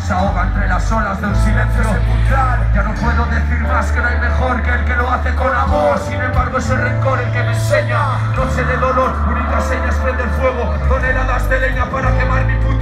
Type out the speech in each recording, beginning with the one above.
se ahoga entre las olas de un silencio. Ya no puedo decir más que no hay mejor que el que lo hace con amor. Sin embargo, ese rencor el que me enseña. Noche de dolor, única seña es prender fuego, toneladas de leña para quemar mi puta.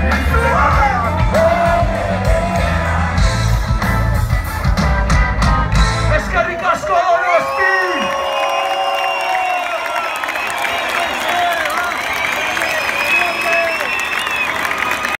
Thank you.